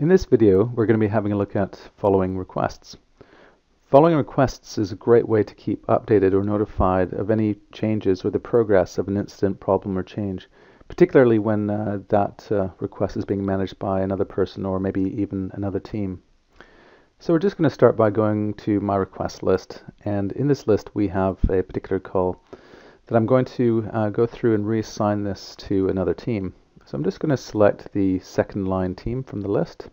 In this video, we're going to be having a look at following requests. Following requests is a great way to keep updated or notified of any changes or the progress of an incident, problem, or change, particularly when uh, that uh, request is being managed by another person or maybe even another team. So we're just going to start by going to my request list, and in this list we have a particular call that I'm going to uh, go through and reassign this to another team. So I'm just going to select the second line team from the list.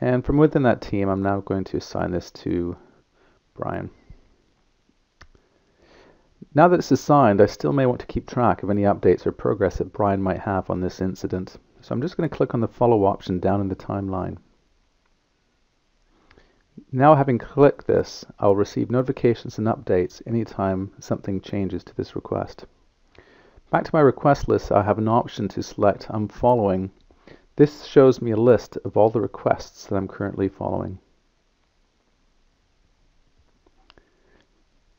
And from within that team, I'm now going to assign this to Brian. Now that it's assigned, I still may want to keep track of any updates or progress that Brian might have on this incident. So I'm just going to click on the follow option down in the timeline. Now having clicked this, I'll receive notifications and updates anytime something changes to this request. Back to my request list, I have an option to select I'm following. This shows me a list of all the requests that I'm currently following.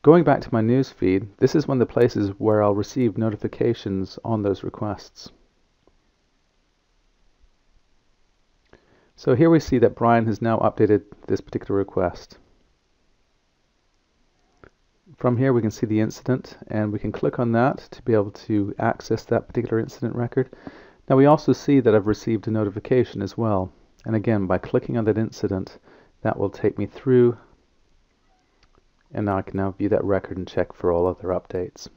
Going back to my news feed, this is one of the places where I'll receive notifications on those requests. So here we see that Brian has now updated this particular request. From here we can see the incident and we can click on that to be able to access that particular incident record. Now we also see that I've received a notification as well. And again, by clicking on that incident, that will take me through and now I can now view that record and check for all other updates.